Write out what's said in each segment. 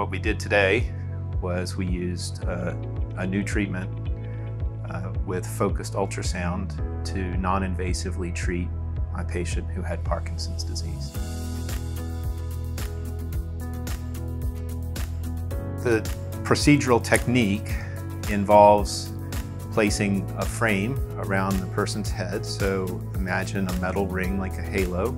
What we did today was we used uh, a new treatment uh, with focused ultrasound to non-invasively treat my patient who had Parkinson's disease. The procedural technique involves placing a frame around the person's head. So imagine a metal ring like a halo,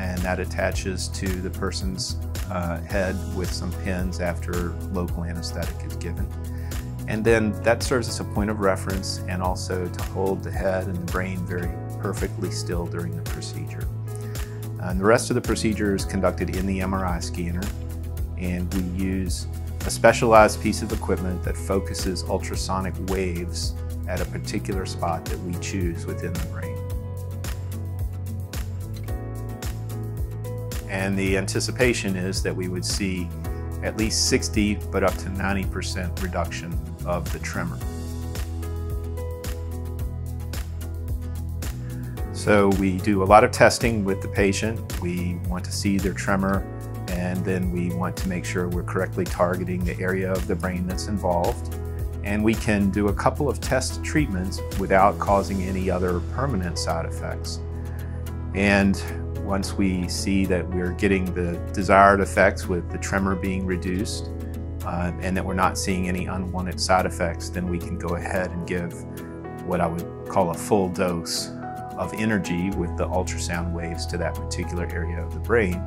and that attaches to the person's uh, head with some pins after local anesthetic is given. And then that serves as a point of reference and also to hold the head and the brain very perfectly still during the procedure. And the rest of the procedure is conducted in the MRI scanner, and we use a specialized piece of equipment that focuses ultrasonic waves at a particular spot that we choose within the brain. And the anticipation is that we would see at least 60 but up to 90% reduction of the tremor. So we do a lot of testing with the patient. We want to see their tremor and then we want to make sure we're correctly targeting the area of the brain that's involved. And we can do a couple of test treatments without causing any other permanent side effects. And once we see that we're getting the desired effects with the tremor being reduced uh, and that we're not seeing any unwanted side effects, then we can go ahead and give what I would call a full dose of energy with the ultrasound waves to that particular area of the brain.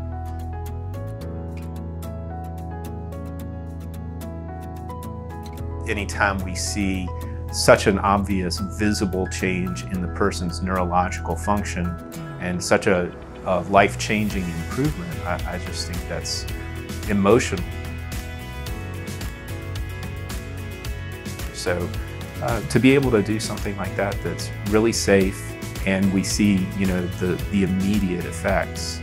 anytime we see such an obvious visible change in the person's neurological function and such a, a life-changing improvement, I, I just think that's emotional. So uh, to be able to do something like that that's really safe and we see you know the, the immediate effects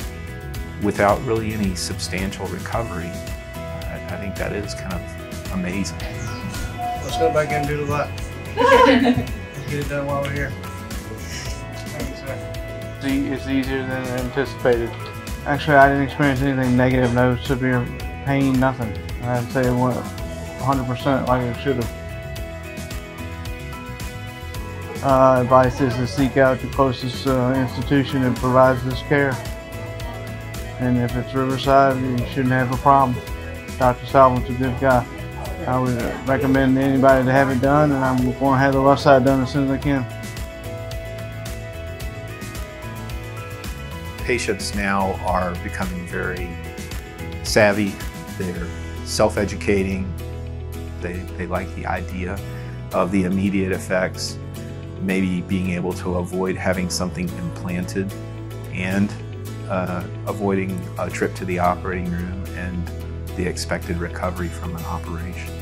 without really any substantial recovery, I, I think that is kind of amazing. Let's go back in and do the lap. Let's get it done while we're here. It's easier than anticipated. Actually, I didn't experience anything negative, no severe pain, nothing. I'd say it went 100% like it should have. Uh, advice is to seek out the closest uh, institution that provides this care. And if it's Riverside, you shouldn't have a problem. Dr. Salvin's a good guy. I would recommend anybody to have it done, and I'm going to have the left side done as soon as I can. Patients now are becoming very savvy. They're self-educating. They, they like the idea of the immediate effects, maybe being able to avoid having something implanted and uh, avoiding a trip to the operating room and the expected recovery from an operation.